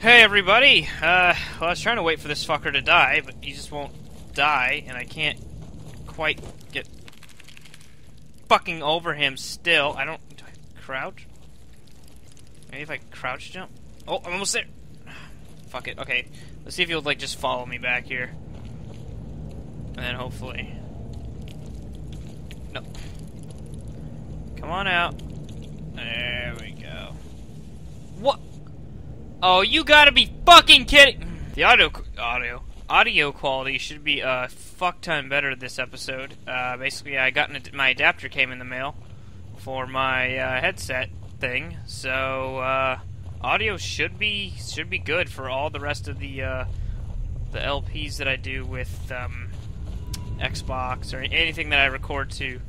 Hey everybody! Uh, well, I was trying to wait for this fucker to die, but he just won't die, and I can't quite get fucking over him still. I don't... Do I crouch? Maybe if I crouch jump? Oh, I'm almost there! Fuck it, okay. Let's see if he'll, like, just follow me back here. And then hopefully... No. Come on out. There we go. What? Oh, you gotta be fucking kidding! The audio, audio, audio quality should be a fuck ton better this episode. Uh, basically, I got an, my adapter came in the mail for my uh, headset thing, so uh, audio should be should be good for all the rest of the uh, the LPs that I do with um, Xbox or anything that I record to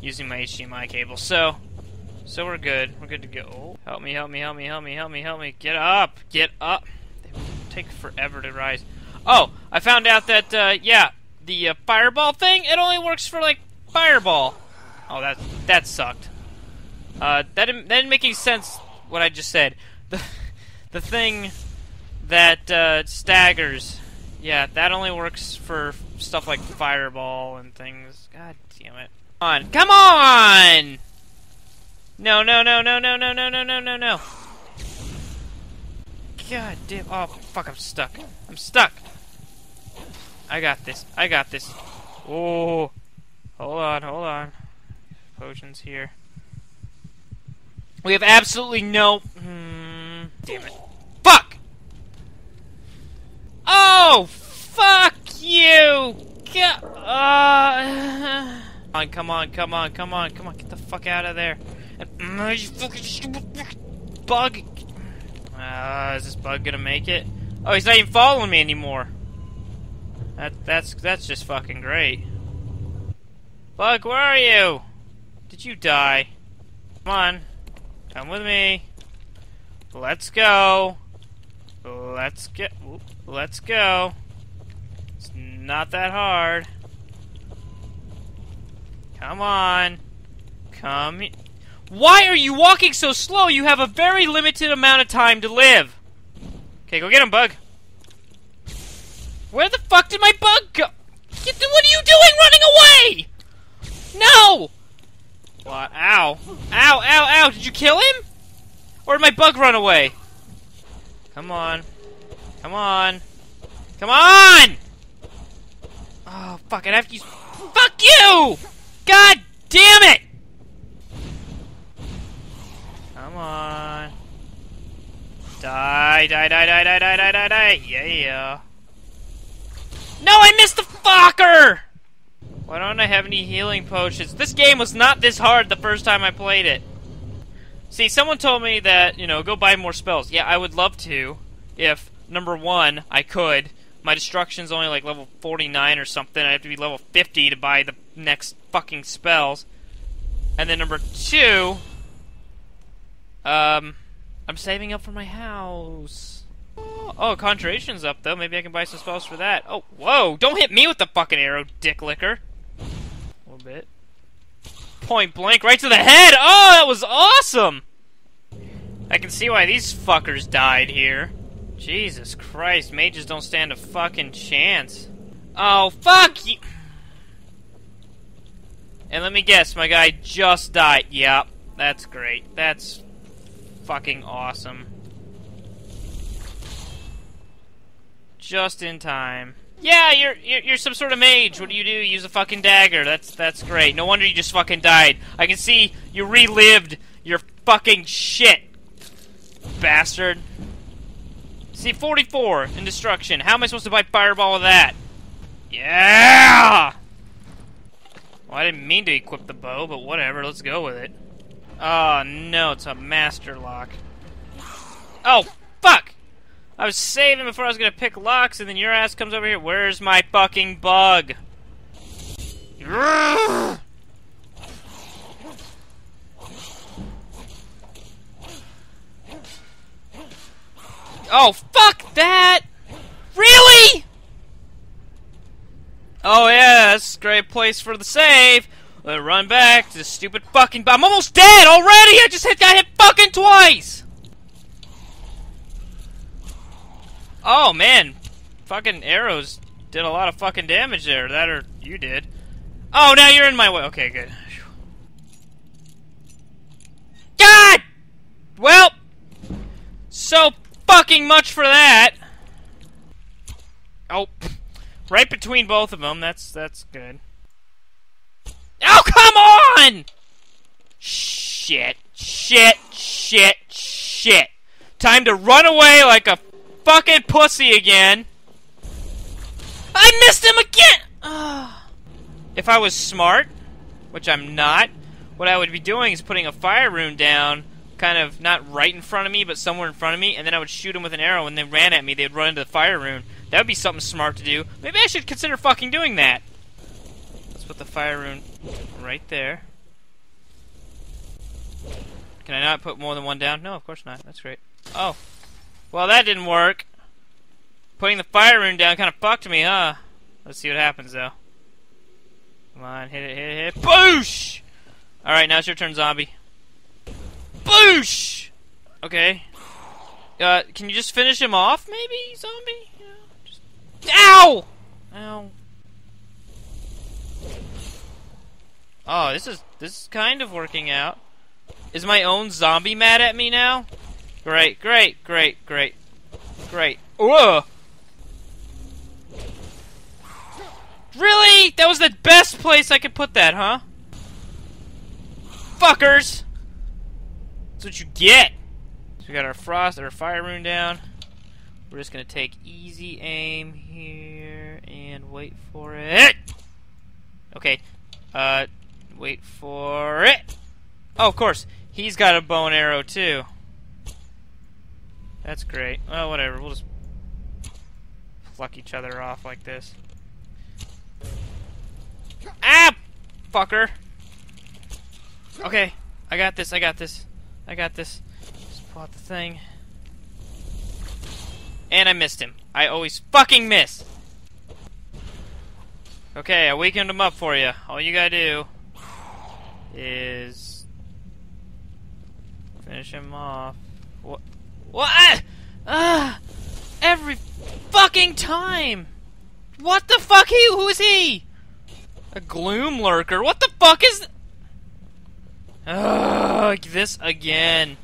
using my HDMI cable. So so we're good. We're good to go. Help me, help me, help me, help me, help me, help me. Get up! Get up! They take forever to rise. Oh, I found out that, uh, yeah, the uh, fireball thing, it only works for, like, fireball. Oh, that that sucked. Uh, that didn't, that didn't make any sense, what I just said. The, the thing that, uh, staggers, yeah, that only works for stuff like fireball and things. God damn it. Come on, come on! No, no, no, no, no, no, no, no, no, no, no. God damn. Oh, fuck, I'm stuck. I'm stuck. I got this. I got this. Oh. Hold on, hold on. Potions here. We have absolutely no... Hmm. Damn it. Fuck! Oh! Fuck you! God, uh... Come on, come on, come on, come on, get the fuck out of there. And, you fucking stupid bug! Uh, is this bug gonna make it? Oh, he's not even following me anymore. That that's that's just fucking great. Bug, where are you? Did you die? Come on, come with me. Let's go. Let's get. Let's go. It's not that hard. Come on. Come. Why are you walking so slow? You have a very limited amount of time to live. Okay, go get him, Bug. Where the fuck did my bug go? What are you doing running away? No! What? Ow. Ow, ow, ow. Did you kill him? Or did my bug run away? Come on. Come on. Come on! Oh, fuck. i have to use... Fuck you! God damn it! Come on. Die, die, die, die, die, die, die, die, die. Yeah. No, I missed the fucker! Why don't I have any healing potions? This game was not this hard the first time I played it. See, someone told me that, you know, go buy more spells. Yeah, I would love to, if, number one, I could. My destruction's only like level 49 or something. I have to be level 50 to buy the next fucking spells. And then number two, um, I'm saving up for my house. Oh, Conjuration's up, though. Maybe I can buy some spells for that. Oh, whoa! Don't hit me with the fucking arrow, dick licker. A little bit. Point blank, right to the head! Oh, that was awesome! I can see why these fuckers died here. Jesus Christ, mages don't stand a fucking chance. Oh, fuck you! And let me guess, my guy just died. Yep, that's great. That's fucking awesome. Just in time. Yeah, you're, you're, you're some sort of mage. What do you do? Use a fucking dagger. That's that's great. No wonder you just fucking died. I can see you relived your fucking shit, bastard. See, 44 in destruction. How am I supposed to buy fireball with that? Yeah! Well, I didn't mean to equip the bow, but whatever. Let's go with it. Oh, no, it's a master lock. Oh, fuck! I was saving before I was gonna pick locks, and then your ass comes over here. Where's my fucking bug? Oh, fuck that! Really? Oh a great place for the save. Let run back to the stupid fucking. I'm almost dead already. I just hit got hit fucking twice. Oh, man. Fucking arrows did a lot of fucking damage there. That or you did. Oh, now you're in my way. Okay, good. God! Well, so fucking much for that. Oh, right between both of them. That's that's good. Oh, come on! Shit, shit, shit, shit. Time to run away like a fucking pussy again. I missed him again! if I was smart, which I'm not, what I would be doing is putting a fire rune down, kind of not right in front of me, but somewhere in front of me, and then I would shoot them with an arrow. and they ran at me, they'd run into the fire rune. That would be something smart to do. Maybe I should consider fucking doing that. Put the fire rune right there. Can I not put more than one down? No, of course not. That's great. Oh. Well, that didn't work. Putting the fire rune down kind of fucked me, huh? Let's see what happens, though. Come on, hit it, hit it, hit it. Boosh! Alright, now it's your turn, zombie. Boosh! Okay. Uh, can you just finish him off, maybe, zombie? Yeah, just... Ow! Ow. Oh, this is this is kind of working out. Is my own zombie mad at me now? Great, great, great, great, great. Whoa! Really? That was the best place I could put that, huh? Fuckers! That's what you get! So we got our frost, our fire rune down. We're just gonna take easy aim here and wait for it. Okay. Uh, wait for it. Oh, of course. He's got a bow and arrow too. That's great. Well, whatever. We'll just pluck each other off like this. Ah! Fucker. Okay. I got this. I got this. I got this. Just pull out the thing. And I missed him. I always fucking miss. Okay, I weakened him up for you. All you gotta do is finish him off. What? What? Ah! Every fucking time. What the fuck? He? Who is he? A gloom lurker. What the fuck is? Ugh, this again.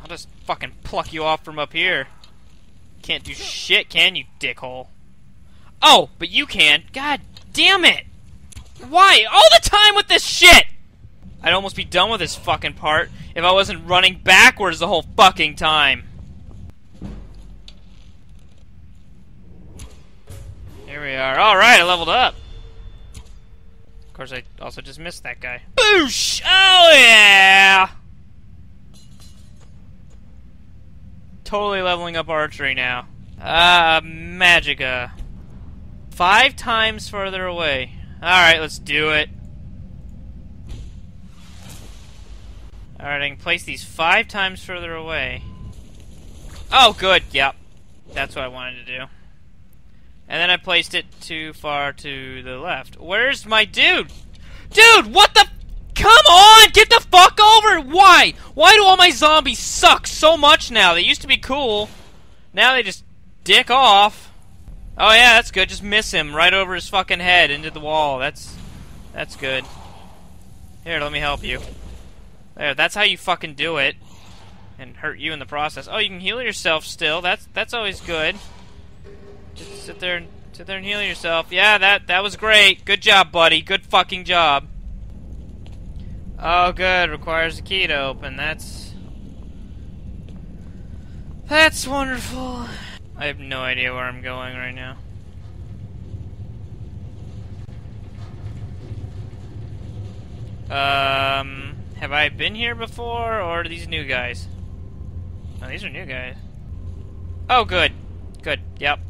I'll just fucking pluck you off from up here. Can't do shit, can you, dickhole? Oh, but you can. God damn it! Why? All the time with this shit! I'd almost be done with this fucking part if I wasn't running backwards the whole fucking time. Here we are. Alright, I leveled up. Of course, I also just missed that guy. Boosh! Oh, yeah! Totally leveling up archery now. Ah, uh, Magicka. Five times further away. Alright, let's do it. Alright, I can place these five times further away. Oh, good. Yep. That's what I wanted to do. And then I placed it too far to the left. Where's my dude? Dude, what the... Come on! Get the fuck over! Why? Why do all my zombies suck so much now? They used to be cool. Now they just dick off. Oh yeah, that's good. Just miss him right over his fucking head into the wall. That's... That's good. Here, let me help you. There, that's how you fucking do it. And hurt you in the process. Oh, you can heal yourself still. That's that's always good. Just sit there and sit there and heal yourself. Yeah, that that was great. Good job, buddy. Good fucking job. Oh, good. Requires a key to open. That's that's wonderful. I have no idea where I'm going right now. Um, have I been here before, or are these new guys? No, these are new guys. Oh, good. Good. Yep.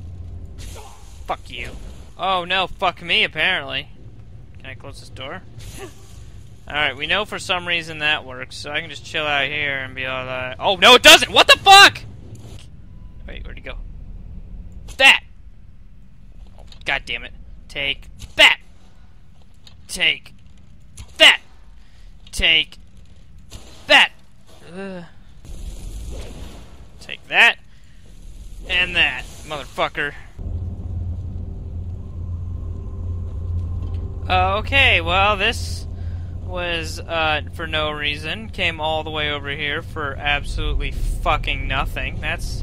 Fuck you. Oh no, fuck me, apparently. Can I close this door? Alright, we know for some reason that works, so I can just chill out here and be alright. Oh, no, it doesn't! What the fuck?! Wait, where'd he go? That! God damn it. Take that! Take that! Take that! Take that. And that, motherfucker. Okay, well, this was uh, for no reason. Came all the way over here for absolutely fucking nothing. That's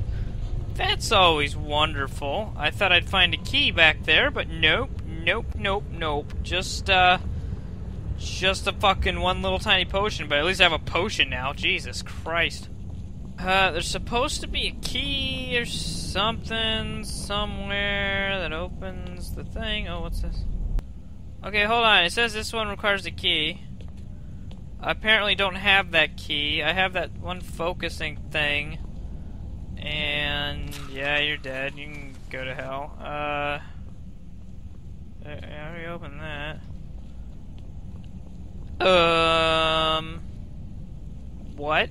that's always wonderful. I thought I'd find a key back there, but nope, nope, nope, nope. Just uh, just a fucking one little tiny potion. But at least I have a potion now. Jesus Christ. Uh, there's supposed to be a key or something somewhere that opens the thing. Oh, what's this? Okay, hold on. It says this one requires a key. I apparently don't have that key. I have that one focusing thing. And yeah, you're dead. You can go to hell. Uh, I already opened that. Um, what?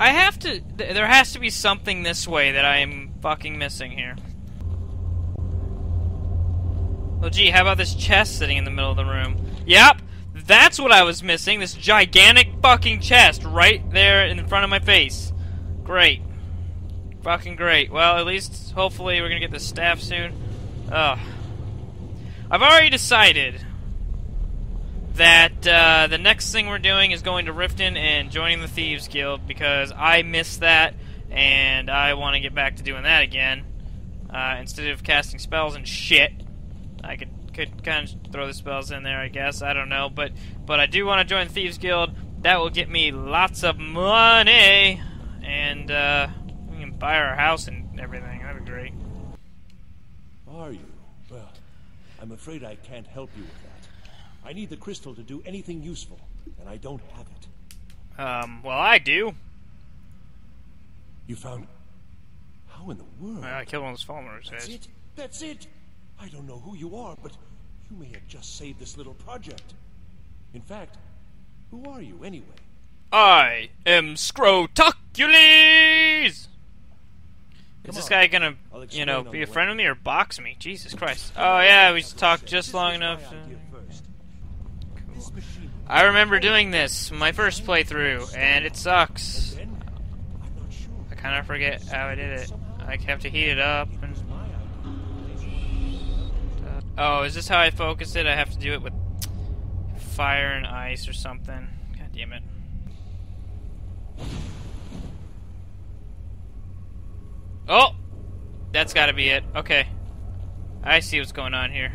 I have to. Th there has to be something this way that I'm fucking missing here. Well, gee, how about this chest sitting in the middle of the room? Yep, that's what I was missing. This gigantic fucking chest right there in front of my face. Great. Fucking great. Well, at least, hopefully, we're gonna get the staff soon. Ugh. I've already decided that uh, the next thing we're doing is going to Riften and joining the Thieves Guild because I miss that and I want to get back to doing that again. Uh, instead of casting spells and shit, I could could kind of throw the spells in there, I guess. I don't know, but but I do want to join Thieves Guild. That will get me lots of money and. Uh, buy our house and everything. That'd be great. Are you? Well, I'm afraid I can't help you with that. I need the crystal to do anything useful, and I don't have it. Um, well, I do. You found... How in the world? Well, I killed one of those followers. That's it? That's it? I don't know who you are, but you may have just saved this little project. In fact, who are you, anyway? I am Scrotocules! Is this guy gonna, you know, be a friend of me or box me? Jesus Christ. Oh yeah, we talked just long enough. I remember doing this, my first playthrough, and it sucks. I kind of forget how I did it. I have to heat it up. And... Oh, is this how I focus it? I have to do it with fire and ice or something. God damn it. Oh! That's gotta be it. Okay. I see what's going on here.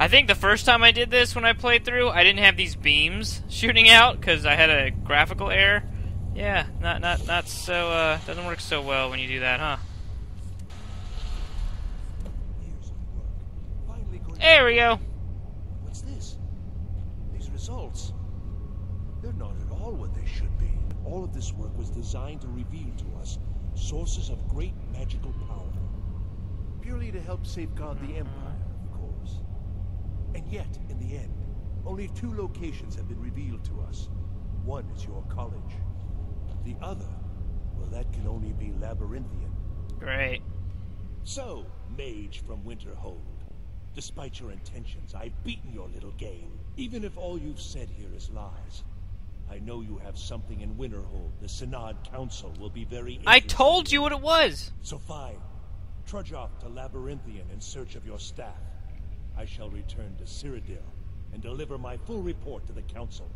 I think the first time I did this when I played through, I didn't have these beams shooting out because I had a graphical error. Yeah, not not not so uh doesn't work so well when you do that, huh? There we go. What's this? These results. They're not at all what they should be. All of this work was designed to reveal to us sources of great magical power. Purely to help safeguard the ah, Empire, of course. And yet, in the end, only two locations have been revealed to us. One is your college. The other, well, that can only be Labyrinthian. Great. So, mage from Winterhold, despite your intentions, I've beaten your little game. Even if all you've said here is lies, I know you have something in Winterhold. The Synod Council will be very I told you what it was! So fine. Trudge off to Labyrinthian in search of your staff. I shall return to Cyrodiil and deliver my full report to the Council.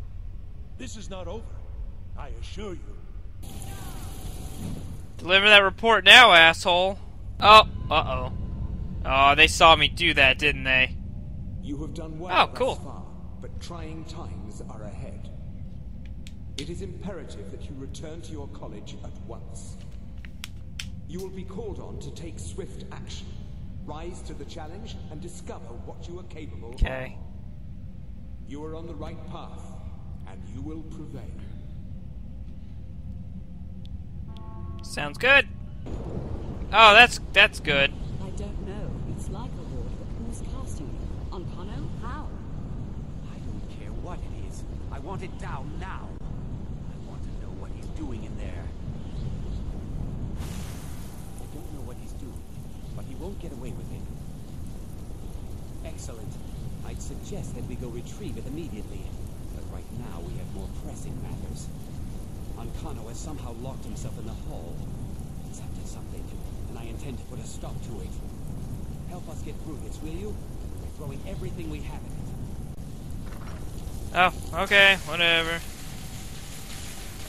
This is not over, I assure you. Deliver that report now, asshole. Oh, uh-oh. Oh, they saw me do that, didn't they? You have done well oh, cool. far, but trying times are ahead. It is imperative that you return to your college at once. You will be called on to take swift action. Rise to the challenge and discover what you are capable okay. of. You are on the right path, and you will prevail. Sounds good. Oh, that's that's good. I don't know. It's like a ward, but who's casting it? On Kano? How? I don't care what it is. I want it down now doing in there? I don't know what he's doing, but he won't get away with it. Excellent. I'd suggest that we go retrieve it immediately. But right now we have more pressing matters. Ancano has somehow locked himself in the hall. He's up to something, and I intend to put a stop to it. Help us get through this, will you? We're throwing everything we have at it. Oh, okay, whatever.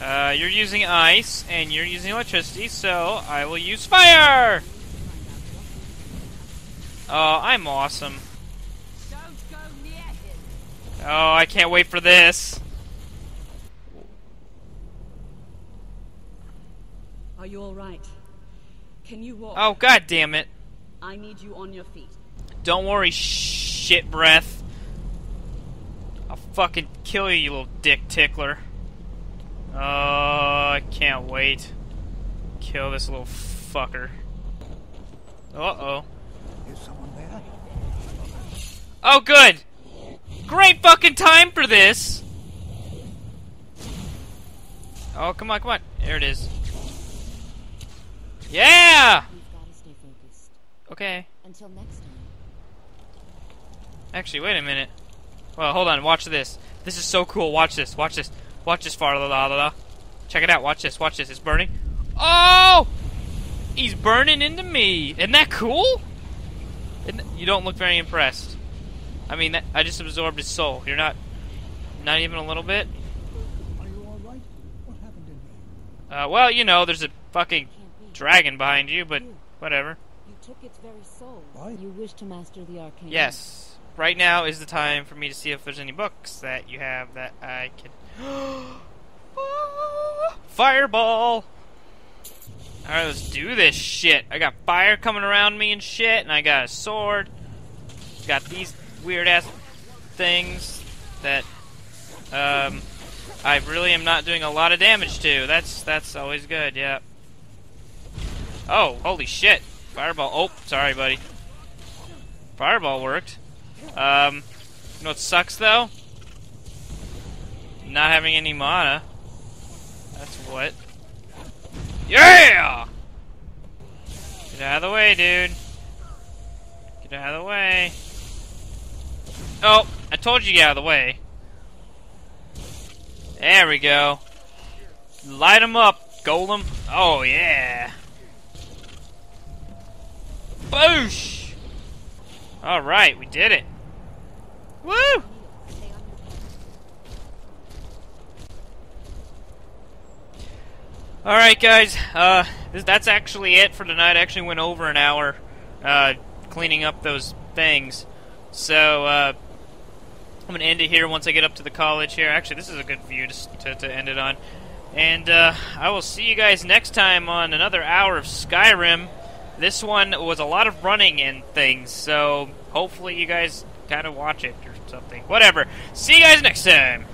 Uh, you're using ice, and you're using electricity, so I will use fire! Oh, I'm awesome. Don't go near him. Oh, I can't wait for this. Are you all right? Can you walk? Oh, god damn it. I need you on your feet. Don't worry, shit breath. I'll fucking kill you, you little dick tickler. Oh, I can't wait. Kill this little fucker. Uh oh. Is someone there? Oh, good! Great fucking time for this! Oh, come on, come on. There it is. Yeah! We've got to stay focused. Okay. Until next time. Actually, wait a minute. Well, hold on. Watch this. This is so cool. Watch this. Watch this. Watch this. Far la la la la. Check it out. Watch this. Watch this. It's burning. Oh! He's burning into me. Isn't that cool? Isn't that- you don't look very impressed. I mean, that, I just absorbed his soul. You're not, not even a little bit. Are you all right? What happened in there? Uh, well, you know, there's a fucking dragon behind you, but whatever. You took its very soul. What? You wish to master the arcane. Yes. Right now is the time for me to see if there's any books that you have that I can. Fireball! Alright, let's do this shit. I got fire coming around me and shit, and I got a sword. Got these weird ass things that um I really am not doing a lot of damage to. That's that's always good, yeah. Oh, holy shit. Fireball. Oh, sorry, buddy. Fireball worked. Um, you know what sucks though? Not having any mana. That's what. Yeah! Get out of the way, dude. Get out of the way. Oh, I told you get out of the way. There we go. Light him up, Golem. Oh, yeah. Boosh! Alright, we did it. Woo! Alright, guys. Uh, that's actually it for tonight. I actually went over an hour uh, cleaning up those things. So, uh, I'm going to end it here once I get up to the college here. Actually, this is a good view to, to, to end it on. And uh, I will see you guys next time on another hour of Skyrim. This one was a lot of running and things, so hopefully you guys kind of watch it or something. Whatever. See you guys next time.